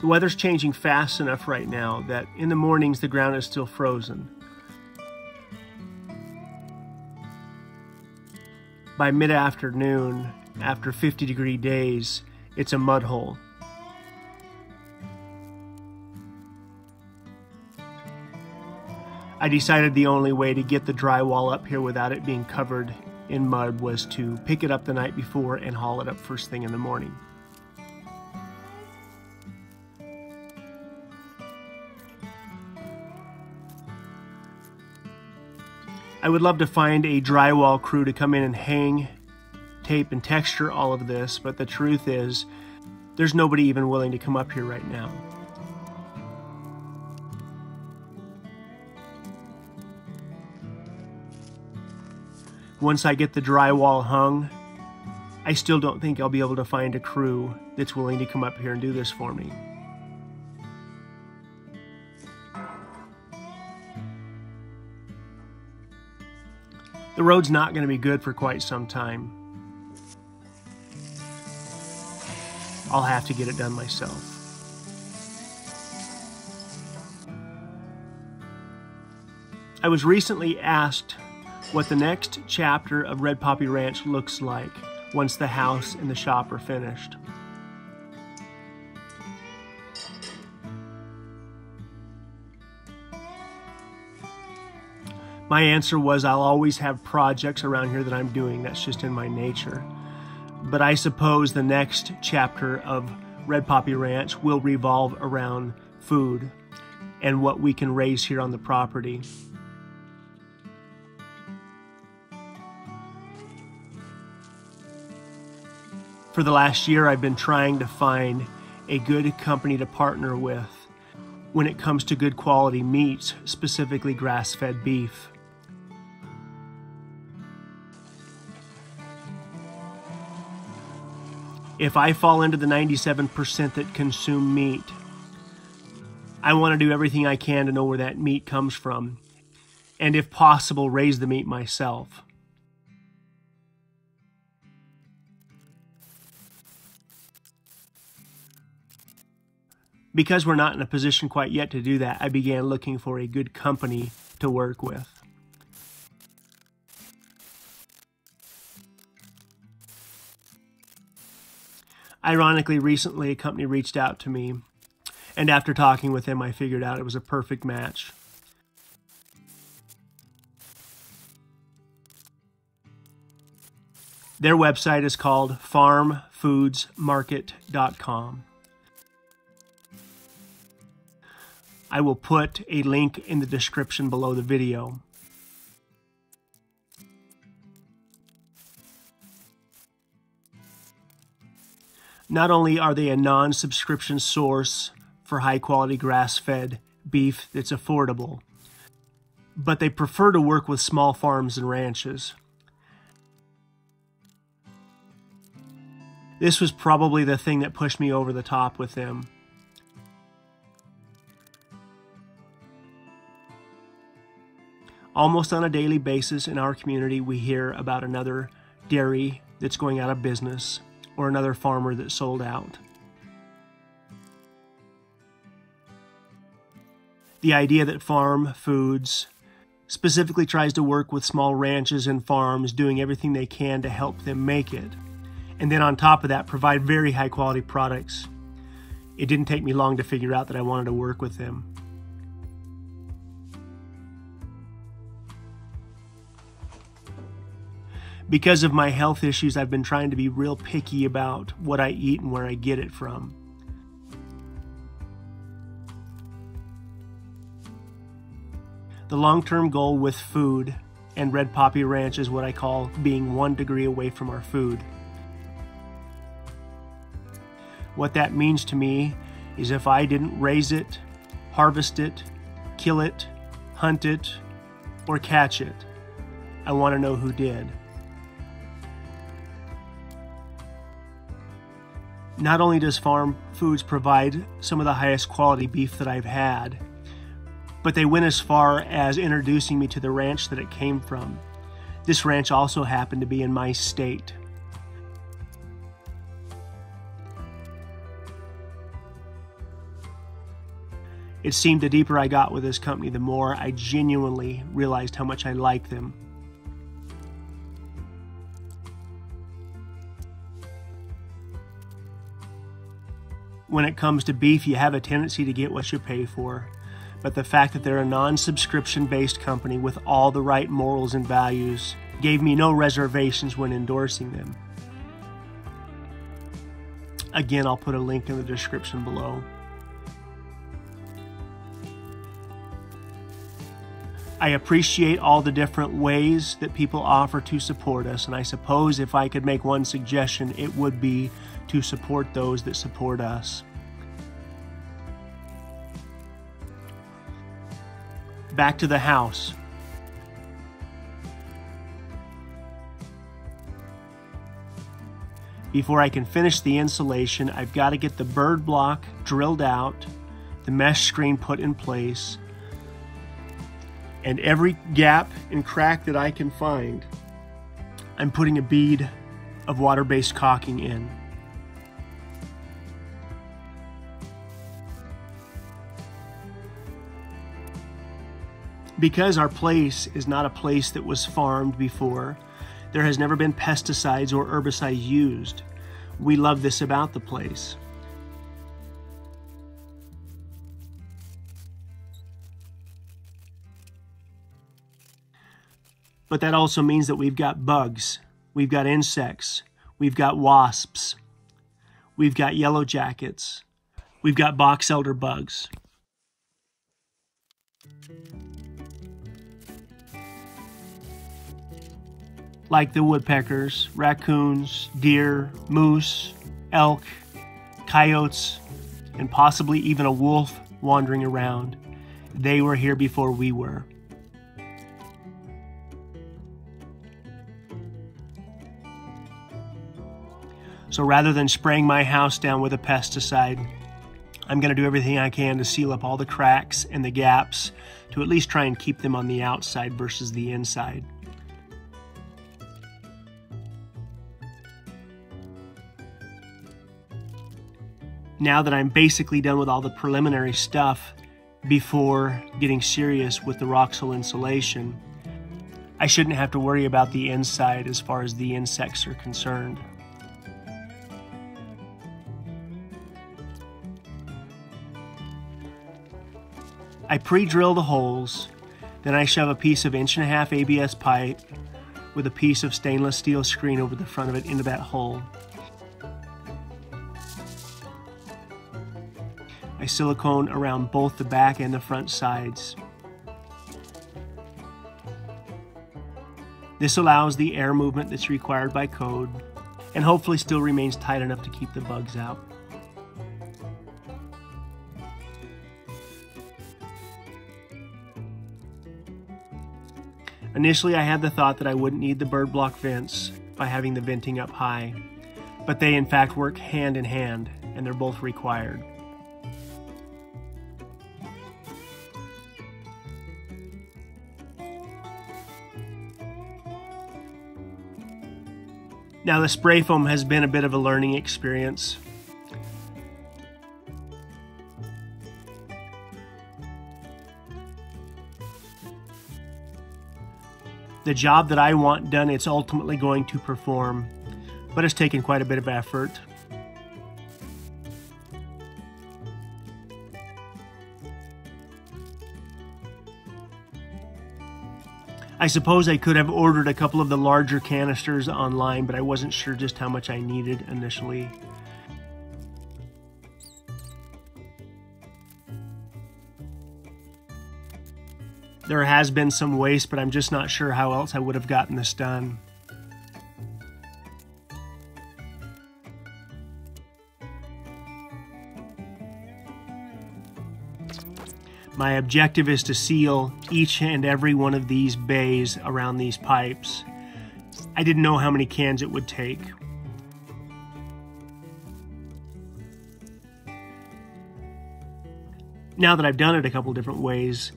The weather's changing fast enough right now that in the mornings the ground is still frozen. By mid afternoon, after 50 degree days, it's a mud hole. I decided the only way to get the drywall up here without it being covered in mud was to pick it up the night before and haul it up first thing in the morning. I would love to find a drywall crew to come in and hang, tape, and texture all of this, but the truth is, there's nobody even willing to come up here right now. Once I get the drywall hung, I still don't think I'll be able to find a crew that's willing to come up here and do this for me. The road's not going to be good for quite some time. I'll have to get it done myself. I was recently asked what the next chapter of Red Poppy Ranch looks like once the house and the shop are finished. My answer was I'll always have projects around here that I'm doing. That's just in my nature. But I suppose the next chapter of Red Poppy Ranch will revolve around food and what we can raise here on the property. For the last year, I've been trying to find a good company to partner with when it comes to good quality meats, specifically grass fed beef. If I fall into the 97% that consume meat, I want to do everything I can to know where that meat comes from, and if possible, raise the meat myself. Because we're not in a position quite yet to do that, I began looking for a good company to work with. Ironically, recently a company reached out to me, and after talking with them, I figured out it was a perfect match. Their website is called farmfoodsmarket.com. I will put a link in the description below the video. Not only are they a non subscription source for high quality grass fed beef that's affordable, but they prefer to work with small farms and ranches. This was probably the thing that pushed me over the top with them. Almost on a daily basis in our community, we hear about another dairy that's going out of business or another farmer that sold out. The idea that farm foods specifically tries to work with small ranches and farms, doing everything they can to help them make it. And then on top of that, provide very high quality products. It didn't take me long to figure out that I wanted to work with them. Because of my health issues, I've been trying to be real picky about what I eat and where I get it from. The long term goal with food and Red Poppy Ranch is what I call being one degree away from our food. What that means to me is if I didn't raise it, harvest it, kill it, hunt it, or catch it, I want to know who did. Not only does Farm Foods provide some of the highest quality beef that I've had, but they went as far as introducing me to the ranch that it came from. This ranch also happened to be in my state. It seemed the deeper I got with this company, the more I genuinely realized how much I liked them. When it comes to beef, you have a tendency to get what you pay for. But the fact that they're a non subscription based company with all the right morals and values gave me no reservations when endorsing them. Again, I'll put a link in the description below. I appreciate all the different ways that people offer to support us, and I suppose if I could make one suggestion, it would be to support those that support us. Back to the house. Before I can finish the insulation, I've got to get the bird block drilled out, the mesh screen put in place, and every gap and crack that I can find, I'm putting a bead of water-based caulking in. Because our place is not a place that was farmed before, there has never been pesticides or herbicides used. We love this about the place. But that also means that we've got bugs, we've got insects, we've got wasps, we've got yellow jackets, we've got box elder bugs. Like the woodpeckers, raccoons, deer, moose, elk, coyotes, and possibly even a wolf wandering around. They were here before we were. So rather than spraying my house down with a pesticide, I'm going to do everything I can to seal up all the cracks and the gaps to at least try and keep them on the outside versus the inside. Now that I'm basically done with all the preliminary stuff before getting serious with the Roxul insulation, I shouldn't have to worry about the inside as far as the insects are concerned. I pre-drill the holes, then I shove a piece of inch and a half ABS pipe with a piece of stainless steel screen over the front of it into that hole. Silicone around both the back and the front sides. This allows the air movement that's required by code and hopefully still remains tight enough to keep the bugs out. Initially, I had the thought that I wouldn't need the bird block vents by having the venting up high, but they in fact work hand in hand and they're both required. Now the spray foam has been a bit of a learning experience. the job that I want done, it's ultimately going to perform, but it's taken quite a bit of effort. I suppose I could have ordered a couple of the larger canisters online, but I wasn't sure just how much I needed initially. There has been some waste, but I'm just not sure how else I would have gotten this done. My objective is to seal each and every one of these bays around these pipes. I didn't know how many cans it would take. Now that I've done it a couple different ways,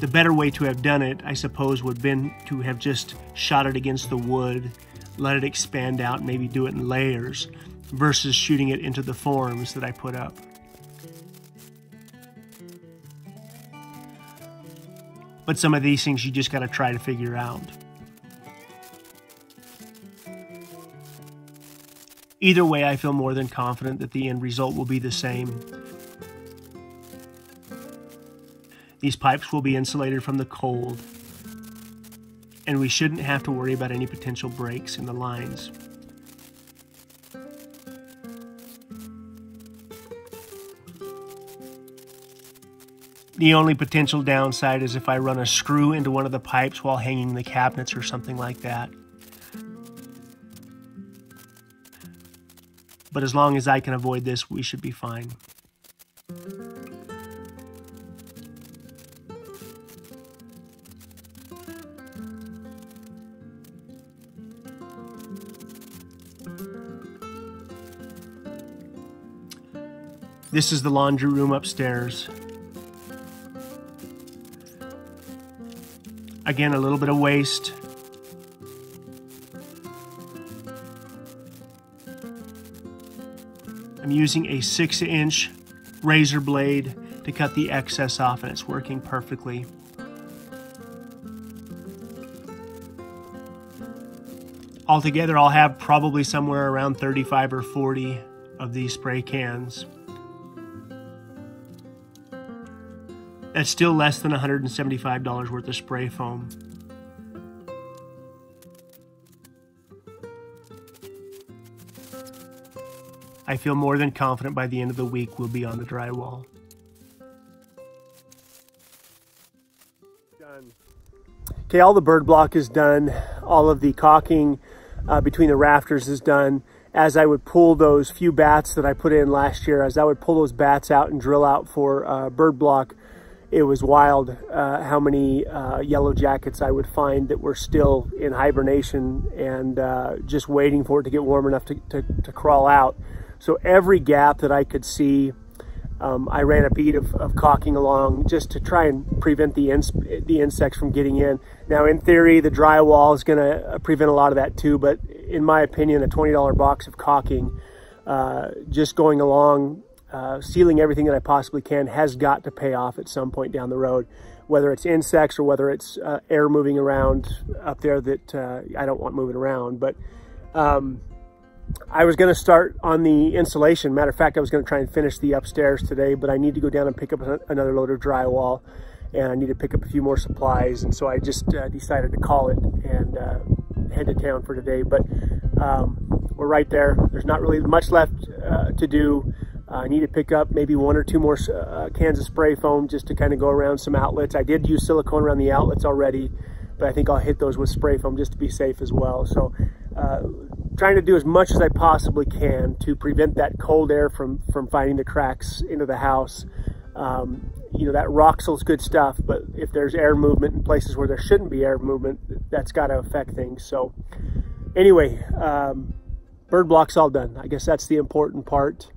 the better way to have done it, I suppose, would have been to have just shot it against the wood, let it expand out, maybe do it in layers, versus shooting it into the forms that I put up. But some of these things you just got to try to figure out. Either way, I feel more than confident that the end result will be the same. These pipes will be insulated from the cold, and we shouldn't have to worry about any potential breaks in the lines. The only potential downside is if I run a screw into one of the pipes while hanging the cabinets or something like that. But as long as I can avoid this, we should be fine. This is the laundry room upstairs. Again, a little bit of waste. I'm using a six inch razor blade to cut the excess off and it's working perfectly. Altogether, I'll have probably somewhere around 35 or 40 of these spray cans. That's still less than $175 worth of spray foam. I feel more than confident by the end of the week we'll be on the drywall. Okay, all the bird block is done. All of the caulking uh, between the rafters is done. As I would pull those few batts that I put in last year, as I would pull those batts out and drill out for uh, bird block, it was wild uh, how many uh, yellow jackets I would find that were still in hibernation and uh, just waiting for it to get warm enough to, to, to crawl out. So every gap that I could see, um, I ran a bead of, of, caulking along just to try and prevent the, ins the insects from getting in. Now, in theory, the drywall is going to uh, prevent a lot of that too, but in my opinion, a $20 box of caulking, uh, just going along, uh, sealing everything that I possibly can has got to pay off at some point down the road, whether it's insects or whether it's uh, air moving around up there that uh, I don't want moving around. But um, I was going to start on the insulation. Matter of fact, I was going to try and finish the upstairs today, but I need to go down and pick up another load of drywall and I need to pick up a few more supplies. And so I just uh, decided to call it and uh, head to town for today. But um, we're right there. There's not really much left uh, to do. I need to pick up maybe one or two more uh, cans of spray foam just to kind of go around some outlets. I did use silicone around the outlets already, but I think I'll hit those with spray foam just to be safe as well. So uh, trying to do as much as I possibly can to prevent that cold air from, from finding the cracks into the house. Um, you know, that Roxul's good stuff, but if there's air movement in places where there shouldn't be air movement, that's got to affect things. So anyway, um, bird block's all done. I guess that's the important part.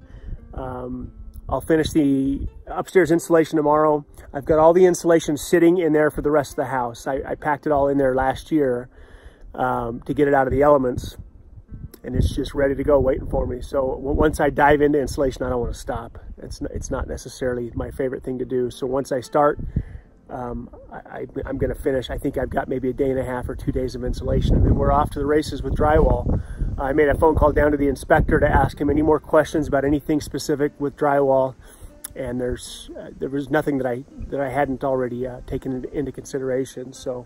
Um, I'll finish the upstairs insulation tomorrow. I've got all the insulation sitting in there for the rest of the house. I, I packed it all in there last year um, to get it out of the elements and it's just ready to go waiting for me. So once I dive into insulation, I don't want to stop. It's not, it's not necessarily my favorite thing to do. So once I start, um, I, am going to finish. I think I've got maybe a day and a half or two days of insulation, and then we're off to the races with drywall. I made a phone call down to the inspector to ask him any more questions about anything specific with drywall, and there's uh, there was nothing that I that I hadn't already uh, taken into consideration. So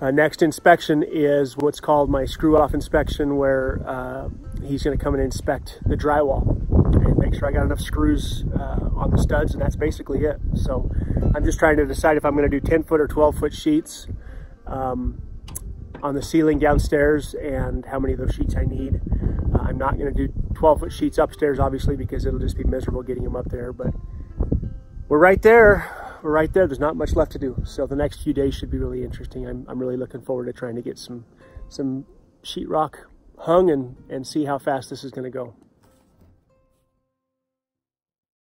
uh, next inspection is what's called my screw off inspection where uh, he's going to come and inspect the drywall and make sure I got enough screws uh, on the studs and that's basically it. So I'm just trying to decide if I'm going to do 10 foot or 12 foot sheets um, on the ceiling downstairs and how many of those sheets I need. Uh, I'm not going to do 12 foot sheets upstairs obviously because it'll just be miserable getting them up there but we're right there we're right there. There's not much left to do. So the next few days should be really interesting. I'm, I'm really looking forward to trying to get some, some sheetrock hung and, and see how fast this is going to go.